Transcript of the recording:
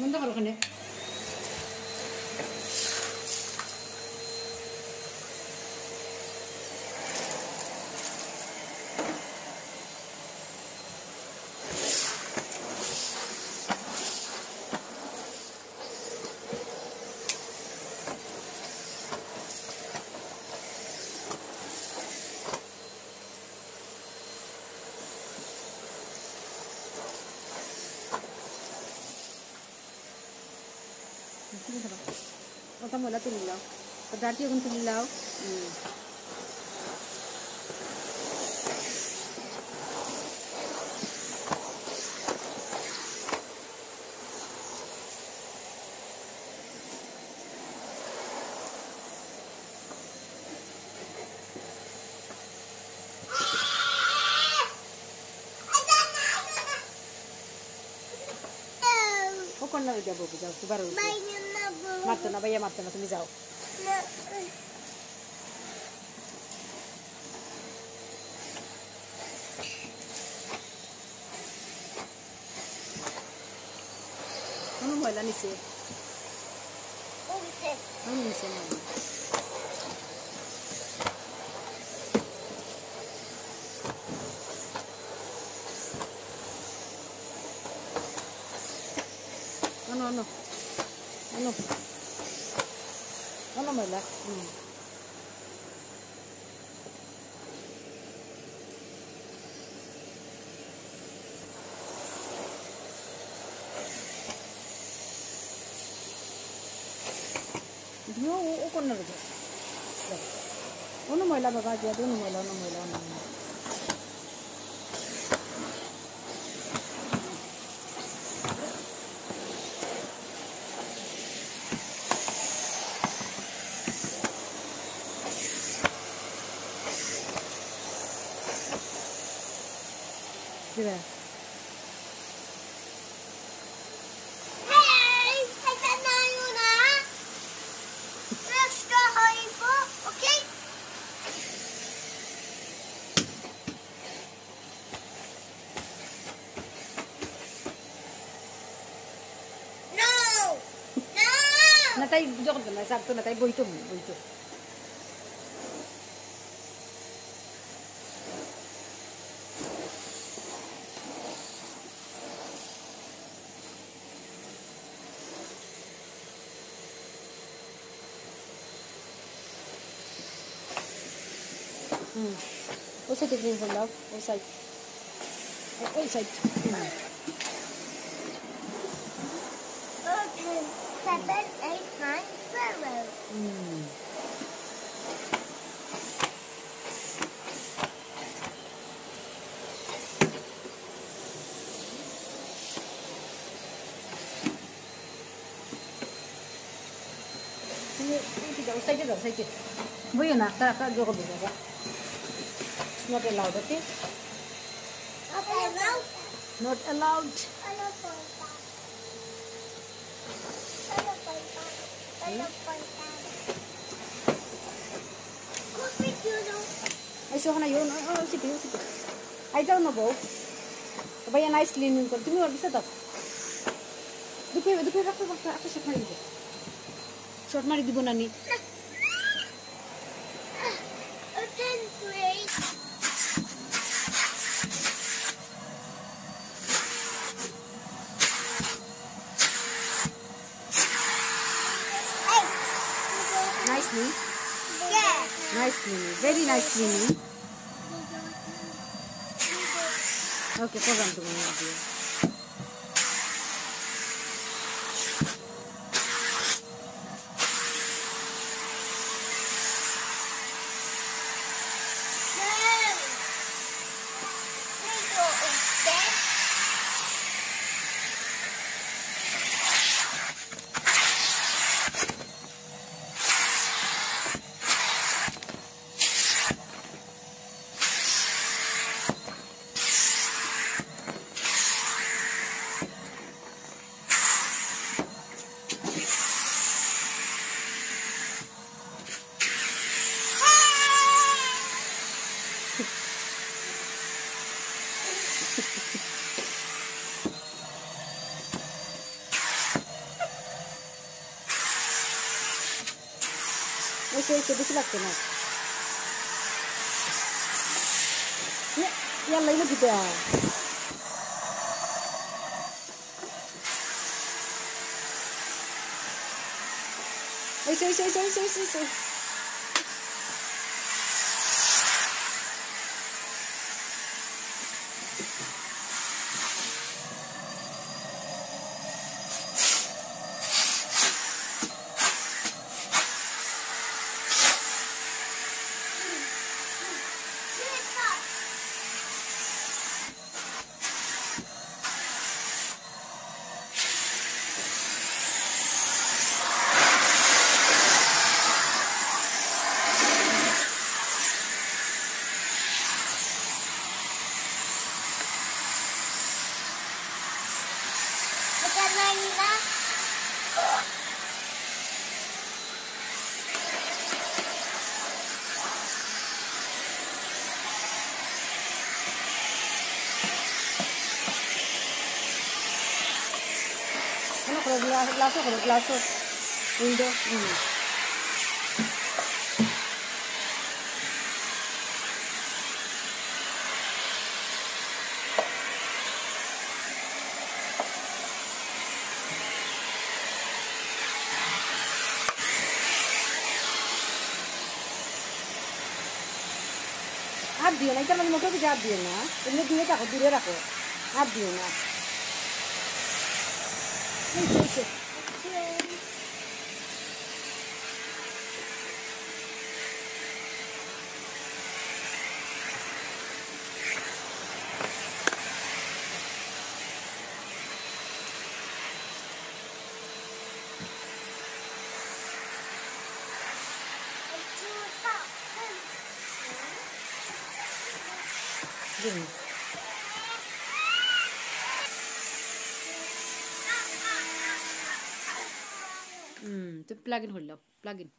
なんだからかね。وكم ولا تقول له قدرتي كنت له কন্যা দিদি বাবু যাও এবার মারতো না ভাইয়া মারতো না তুমি যাও ময়লা নিচে নিচে si mo? Ano, ano? Ano? Ano mo wala? Hmm. Hindi mo, uukon na rin. Ano mo wala baga dyan? Ano mo wala? Ano mo wala? Ano mo wala? Di ba? Natay, jokot na, sakto natay, boyto mo, boyto. Mm. Outside the green zone, love. Outside. Outside. Mm. Okay. Seven, eight, nine, zero. Mm. Ini tidak usah aja, tidak usah aja. Bu, nak tak, tak, juga, juga. Not allowed, okay? Not allowed. Not allowed. Ay, sohana yun. Ay, oh, sige, sige. Ay, daw na po. Sabay yan, ice cleaning ko. Tumi, wag isa daw. Dupi, dupi, ako, ako, ako, the paper. Short mari, the ba na ni? Nicely? Yes. cleaning. Very nicely. Okay, program to my dear. 成してしくない。ね、やらいのきてよ。いしょいしょいしょしいしょ。Ano, kulog laso, kulog laso. Window. Mm. দিও না এটা মানে মোটর কিছু হাত দিও না। এমনি দূরে রাখো দূরে রাখো হাত দিও না। হুম তো প্লাগ ইন হলো প্লাগ ইন